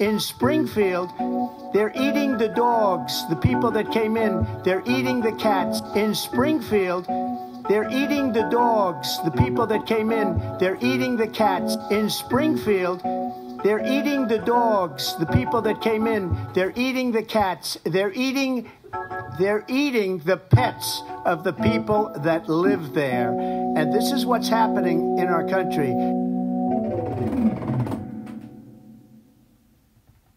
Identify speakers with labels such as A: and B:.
A: In Springfield, they're eating the dogs, the people that came in, they're eating the cats. In Springfield, they're eating the dogs, the people that came in, they're eating the cats. In Springfield, they're eating the dogs, the people that came in, they're eating the cats. They're eating they're eating the pets of the people that live there. And this is what's happening in our country.